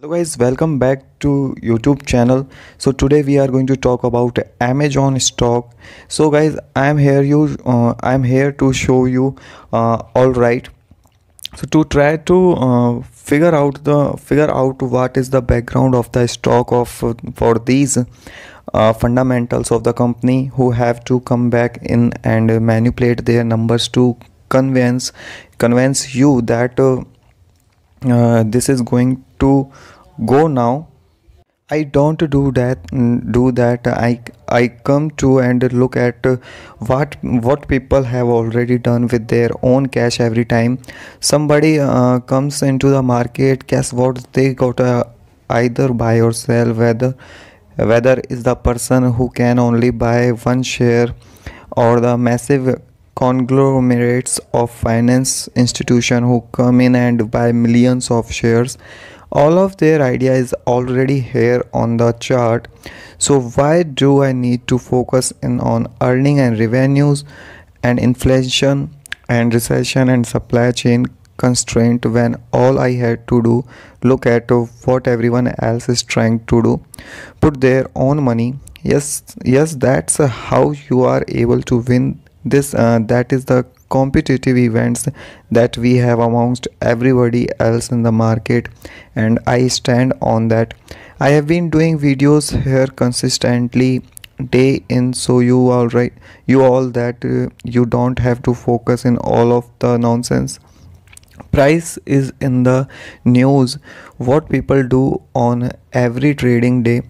hello guys welcome back to youtube channel. So today we are going to talk about amazon stock. So guys i'm here you uh, i'm here to show you uh, all right. So to try to uh, figure out the figure out what is the background of the stock of for these uh, fundamentals of the company who have to come back in and manipulate their numbers to convince convince you that uh, uh, this is going to go now. I don't do that do that. I i come to and look at what what people have already done with their own cash every time. Somebody uh, comes into the market guess what? They got to either buy or sell whether whether is the person who can only buy one share or the massive conglomerates of finance institution who come in and buy millions of shares. All of their idea is already here on the chart. So why do i need to focus in on earning and revenues and inflation and recession and supply chain constraint when all i had to do look at what everyone else is trying to do? Put their own money. Yes yes that's how you are able to win this uh, that is the competitive events that we have amongst everybody else in the market and i stand on that. I have been doing videos here consistently day in so you all right you all that uh, you don't have to focus in all of the nonsense. Price is in the news. What people do on every trading day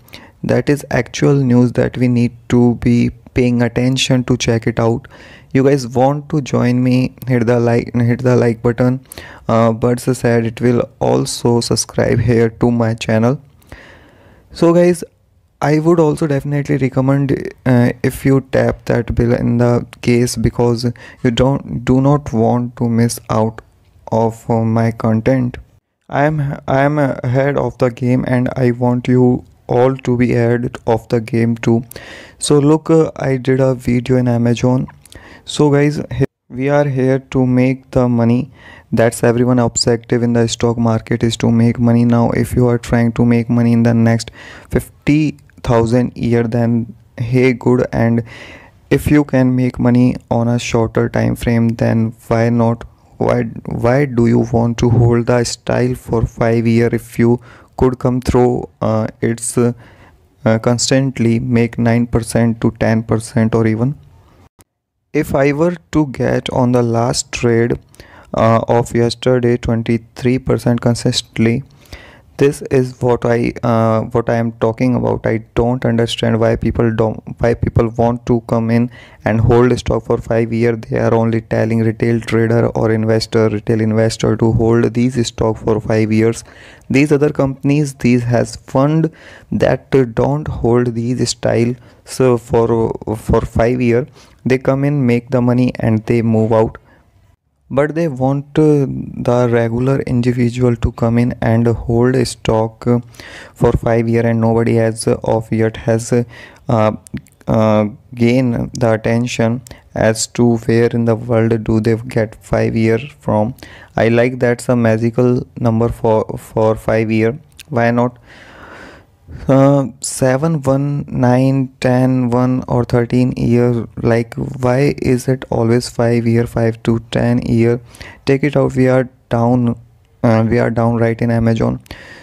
that is actual news that we need to be paying attention to check it out. You guys want to join me hit the like hit the like button. Uh, but said it will also subscribe here to my channel. So guys I would also definitely recommend uh, if you tap that bell in the case because you don't do not want to miss out of uh, my content. I am I am ahead of the game and I want you all to be added of the game too. So look, uh, I did a video in Amazon. So guys we are here to make the money. That's everyone objective in the stock market is to make money. Now if you are trying to make money in the next 50000 year then hey good. And if you can make money on a shorter time frame then why not why why do you want to hold the style for 5 year if you could come through uh, it's uh, constantly make 9% to 10% or even? If I were to get on the last trade uh, of yesterday 23% consistently this is what i uh, what i am talking about. I don't understand why people don't why people want to come in and hold stock for 5 years they are only telling retail trader or investor retail investor to hold these stock for 5 years. These other companies these hedge fund that don't hold these style so for for 5 year. They come in make the money and they move out but they want uh, the regular individual to come in and hold a stock uh, for 5 year and nobody has uh, of yet has uh, uh, the attention as to where in the world do they get 5 year from. I like that's a magical number for for 5 year. Why not uh, 7 1 9 10 1 or 13 year like why is it always 5 year 5 to 10 year? Take it out we are down uh, we are down right in amazon.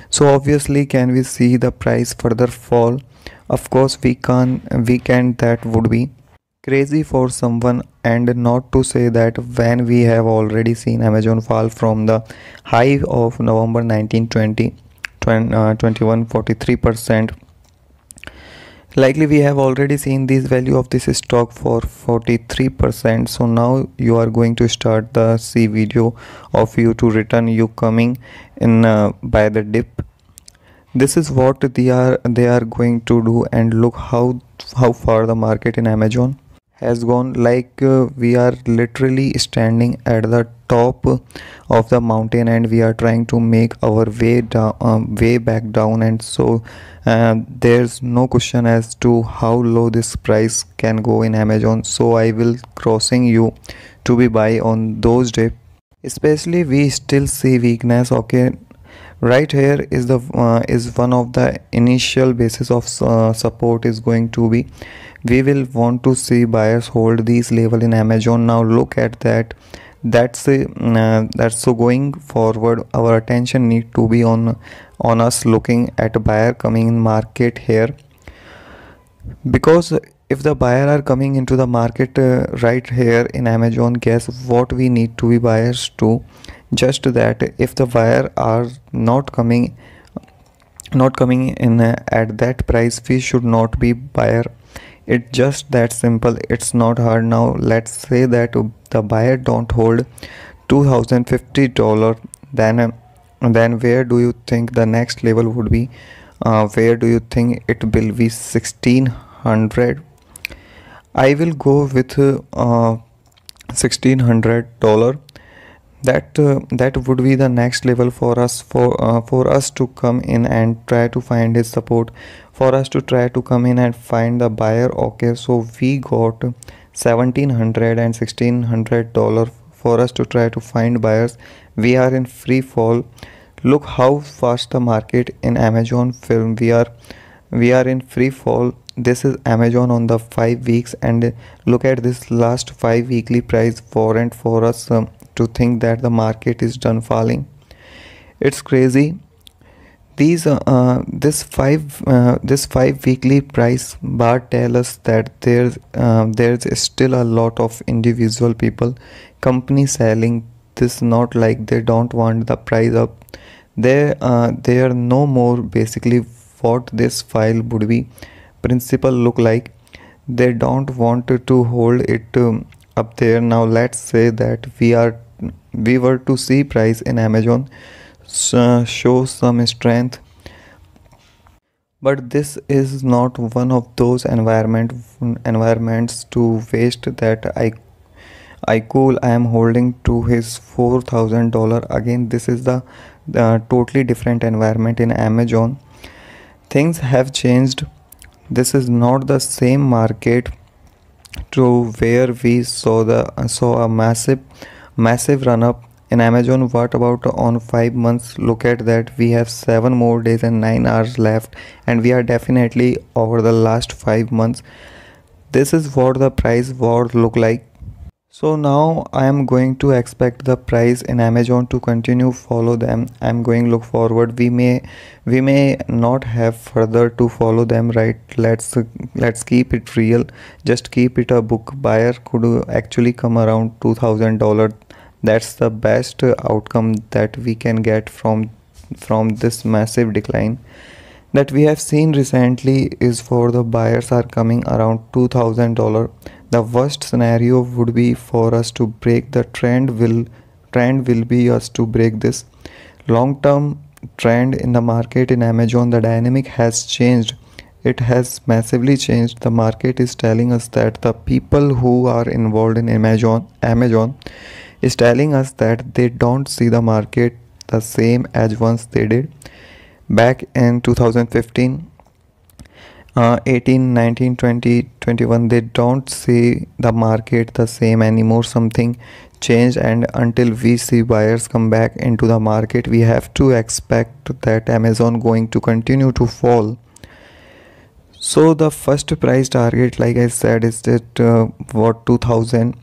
So obviously can we see the price further fall? Of course we can we can that would be crazy for someone and not to say that when we have already seen amazon fall from the high of november 1920 21 43 percent. Likely we have already seen this value of this stock for 43 percent. So now you are going to start the c video of you to return you coming in uh, by the dip. This is what they are they are going to do and look how how far the market in amazon has gone like uh, we are literally standing at the top of the mountain and we are trying to make our way down um, way back down. And so uh, there's no question as to how low this price can go in amazon. So i will crossing you to be buy on those days especially we still see weakness okay right here is the uh, is one of the initial basis of uh, support is going to be. We will want to see buyers hold these level in amazon. Now look at that. That's uh, that's so going forward. Our attention need to be on on us looking at buyer coming in market here. Because if the buyer are coming into the market uh, right here in amazon guess what we need to be buyers to just that if the buyer are not coming not coming in at that price we should not be buyer. It's just that simple. It's not hard. Now let's say that the buyer don't hold 2050 dollar then then where do you think the next level would be? Uh, where do you think it will be? 1600 i will go with uh, 1600 dollar that uh, that would be the next level for us for uh, for us to come in and try to find his support for us to try to come in and find the buyer. Okay so we got 1700 and 1600 dollar for us to try to find buyers. We are in free fall. Look how fast the market in amazon film. We are we are in free fall. This is amazon on the five weeks and look at this last five weekly price warrant for us um, to think that the market is done falling. It's crazy. These uh, uh, this five uh, this five weekly price bar tell us that there's uh, there's still a lot of individual people company selling this not like they don't want the price up. They uh, they are no more basically what this file would be. Principle look like they don't want to hold it um, up there. Now let's say that we are we were to see price in amazon show some strength. But this is not one of those environment environments to waste that i i cool i am holding to his four thousand dollar. Again this is the, the totally different environment in amazon. Things have changed. This is not the same market to where we saw the saw a massive massive run up. In amazon what about on 5 months? Look at that. We have 7 more days and 9 hours left and we are definitely over the last 5 months. This is what the price war look like. So now i am going to expect the price in amazon to continue follow them. I'm going look forward. We may we may not have further to follow them right? Let's let's keep it real. Just keep it a book. Buyer could actually come around 2000 dollar that's the best outcome that we can get from from this massive decline that we have seen recently is for the buyers are coming around $2000 the worst scenario would be for us to break the trend will trend will be us to break this. Long term trend in the market in amazon the dynamic has changed. It has massively changed. The market is telling us that the people who are involved in amazon amazon is telling us that they don't see the market the same as once they did. Back in 2015 uh, 18 19 20 21 they don't see the market the same anymore. Something changed and until we see buyers come back into the market we have to expect that amazon going to continue to fall. So the first price target like i said is that uh, what 2000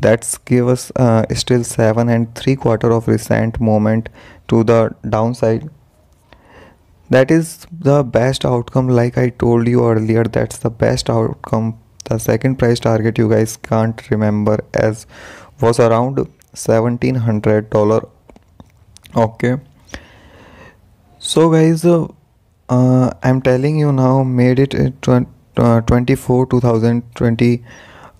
that's give us uh, still 7 and 3 quarter of recent moment to the downside. That is the best outcome like i told you earlier that's the best outcome. The second price target you guys can't remember as was around 1700 dollar. Okay. So guys uh, uh, i'm telling you now made it uh, 24 2020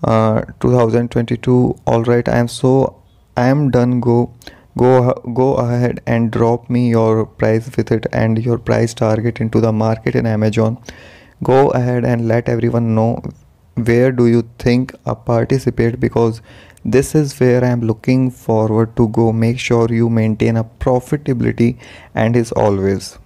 uh, 2022 all right i am so i am done go go go ahead and drop me your price with it and your price target into the market in amazon. Go ahead and let everyone know where do you think a participate because this is where i am looking forward to go. Make sure you maintain a profitability and is always